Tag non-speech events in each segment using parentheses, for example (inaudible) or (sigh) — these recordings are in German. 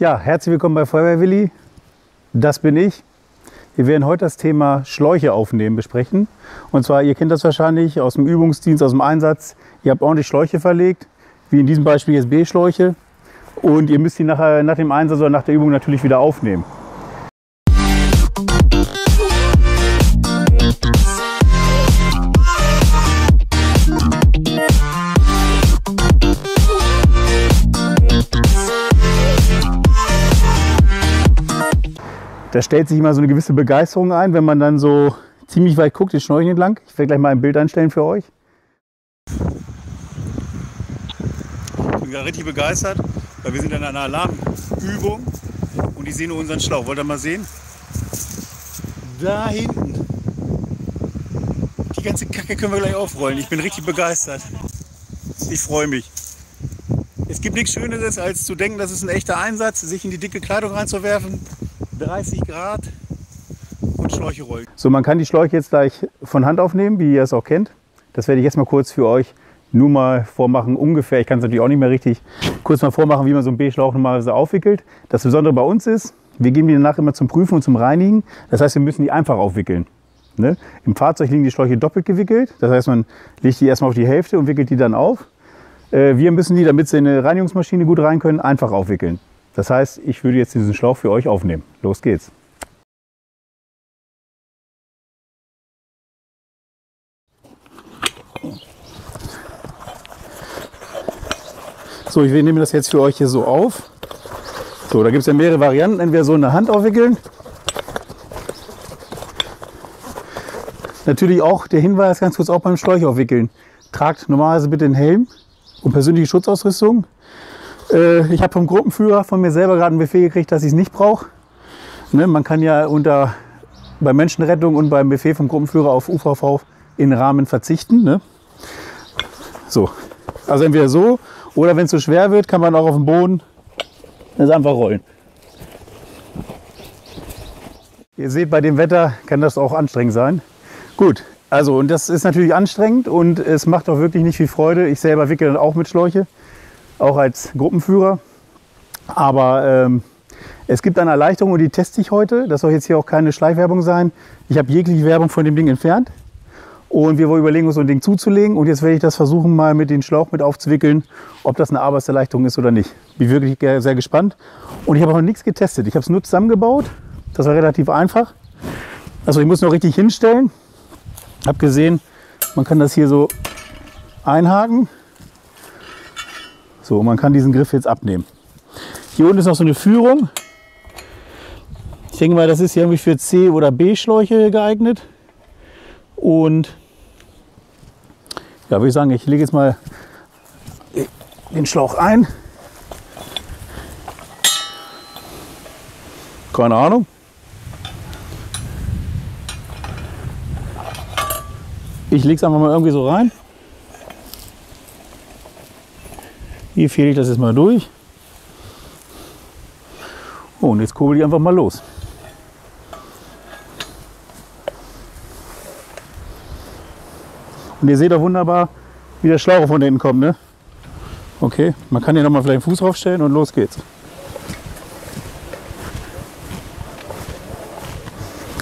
Ja, herzlich willkommen bei Feuerwehr Das bin ich. Wir werden heute das Thema Schläuche aufnehmen besprechen. Und zwar, ihr kennt das wahrscheinlich aus dem Übungsdienst, aus dem Einsatz. Ihr habt ordentlich Schläuche verlegt, wie in diesem Beispiel jetzt B-Schläuche. Und ihr müsst die nachher, nach dem Einsatz oder nach der Übung natürlich wieder aufnehmen. Da stellt sich immer so eine gewisse Begeisterung ein, wenn man dann so ziemlich weit guckt, den Schnorcheln entlang. Ich werde gleich mal ein Bild einstellen für euch. Ich bin gerade richtig begeistert, weil wir sind in einer Alarmübung und ich sehe nur unseren Schlauch. Wollt ihr mal sehen? Da hinten. Die ganze Kacke können wir gleich aufrollen. Ich bin richtig begeistert. Ich freue mich. Es gibt nichts Schöneres, als zu denken, das ist ein echter Einsatz, sich in die dicke Kleidung reinzuwerfen 30 Grad und Schläuche rollen. So, man kann die Schläuche jetzt gleich von Hand aufnehmen, wie ihr es auch kennt. Das werde ich jetzt mal kurz für euch nur mal vormachen, ungefähr, ich kann es natürlich auch nicht mehr richtig, kurz mal vormachen, wie man so einen B-Schlauch normalerweise aufwickelt. Das Besondere bei uns ist, wir geben die danach immer zum Prüfen und zum Reinigen. Das heißt, wir müssen die einfach aufwickeln. Ne? Im Fahrzeug liegen die Schläuche doppelt gewickelt. Das heißt, man legt die erstmal auf die Hälfte und wickelt die dann auf. Äh, wir müssen die, damit sie in eine Reinigungsmaschine gut rein können, einfach aufwickeln. Das heißt, ich würde jetzt diesen Schlauch für euch aufnehmen. Los geht's. So, ich nehme das jetzt für euch hier so auf. So, da gibt es ja mehrere Varianten. Entweder so in der Hand aufwickeln. Natürlich auch der Hinweis ganz kurz auch beim Schläuch aufwickeln. Tragt normalerweise bitte den Helm und persönliche Schutzausrüstung. Äh, ich habe vom Gruppenführer von mir selber gerade einen Befehl gekriegt, dass ich es nicht brauche. Ne, man kann ja unter, bei Menschenrettung und beim Befehl vom Gruppenführer auf UVV in Rahmen verzichten. Ne? So, also entweder so oder wenn es zu so schwer wird, kann man auch auf dem Boden das einfach rollen. Ihr seht, bei dem Wetter kann das auch anstrengend sein. Gut, also und das ist natürlich anstrengend und es macht auch wirklich nicht viel Freude. Ich selber wickele auch mit Schläuche auch als Gruppenführer. Aber ähm, es gibt eine Erleichterung und die teste ich heute. Das soll jetzt hier auch keine Schleichwerbung sein. Ich habe jegliche Werbung von dem Ding entfernt. Und wir wollen überlegen, uns so ein Ding zuzulegen. Und jetzt werde ich das versuchen, mal mit dem Schlauch mit aufzuwickeln, ob das eine Arbeitserleichterung ist oder nicht. Bin wirklich sehr gespannt. Und ich habe auch noch nichts getestet. Ich habe es nur zusammengebaut. Das war relativ einfach. Also ich muss noch richtig hinstellen. Ich habe gesehen, man kann das hier so einhaken. So, man kann diesen Griff jetzt abnehmen. Hier unten ist noch so eine Führung. Ich denke mal, das ist irgendwie für C- oder B-Schläuche geeignet. Und ja, würde ich sagen, ich lege jetzt mal den Schlauch ein. Keine Ahnung. Ich lege es einfach mal irgendwie so rein. Hier fehre ich das jetzt mal durch. Oh, und jetzt kurbel ich einfach mal los. Und ihr seht auch wunderbar, wie der Schlauch von hinten kommt. Ne? Okay, man kann hier noch mal vielleicht den Fuß draufstellen und los geht's.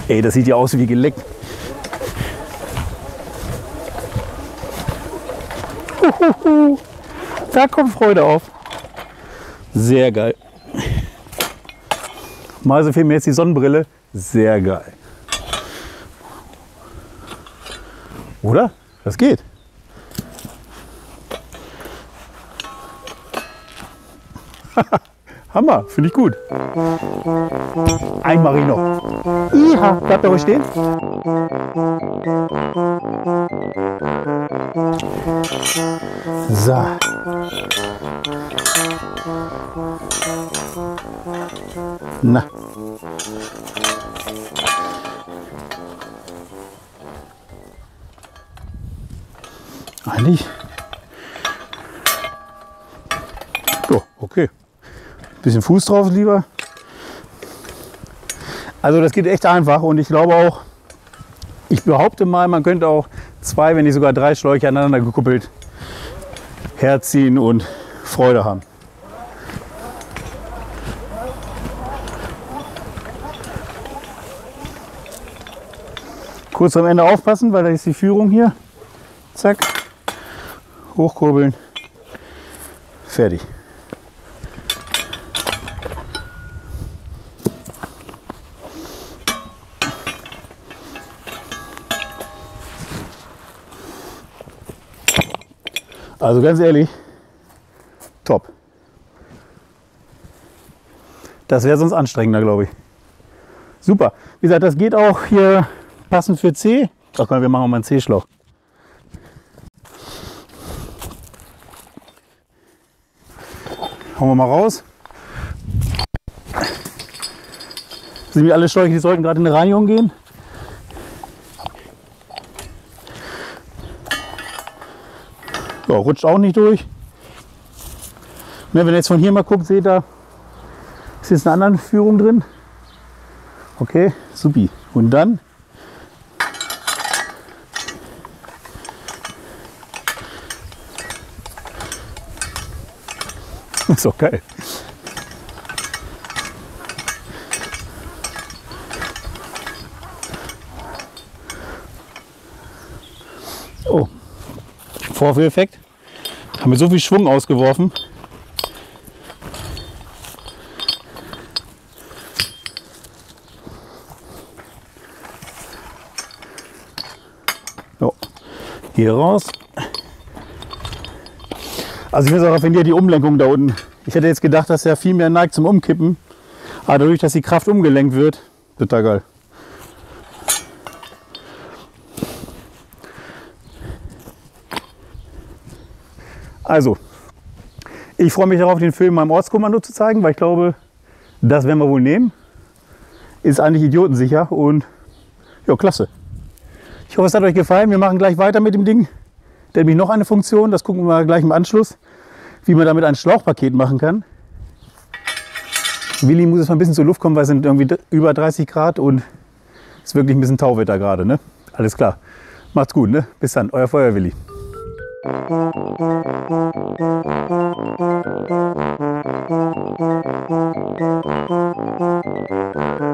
Ey, das sieht ja aus wie geleckt. Uhuhu. Da kommt Freude auf. Sehr geil. Mal so viel mir jetzt die Sonnenbrille. Sehr geil. Oder? Das geht. (laughs) Hammer, finde ich gut. Ein noch. Iha, bleibt da ruhig stehen. So. Na. Eigentlich. So, okay. Bisschen Fuß drauf lieber. Also das geht echt einfach und ich glaube auch, ich behaupte mal, man könnte auch zwei, wenn nicht sogar drei Schläuche aneinander gekuppelt herziehen und Freude haben. Kurz am Ende aufpassen, weil da ist die Führung hier. Zack, hochkurbeln, fertig. Also ganz ehrlich, top. Das wäre sonst anstrengender, glaube ich. Super. Wie gesagt, das geht auch hier passend für C. Ach komm, wir machen mal einen C-Schlauch. Hauen wir mal raus. Sind wir alle Schläuche, die sollten gerade in eine Reinigung gehen. Ja, rutscht auch nicht durch. Ne, wenn ihr jetzt von hier mal guckt, seht ihr, ist jetzt eine andere Führung drin. Okay, supi. Und dann (laughs) ist doch geil. Vorführeffekt. Haben wir so viel Schwung ausgeworfen. So, hier raus. Also ich muss auch finde die Umlenkung da unten. Ich hätte jetzt gedacht, dass er viel mehr neigt zum Umkippen. Aber dadurch, dass die Kraft umgelenkt wird, total geil. Also, ich freue mich darauf, den Film meinem Ortskommando zu zeigen, weil ich glaube, das werden wir wohl nehmen. Ist eigentlich idiotensicher und ja, klasse. Ich hoffe, es hat euch gefallen. Wir machen gleich weiter mit dem Ding. Hat nämlich noch eine Funktion, das gucken wir gleich im Anschluss, wie man damit ein Schlauchpaket machen kann. Willi muss jetzt mal ein bisschen zur Luft kommen, weil es sind irgendwie über 30 Grad und es ist wirklich ein bisschen Tauwetter gerade. Ne? Alles klar. Macht's gut. Ne? Bis dann. Euer Feuerwilli. Thank you.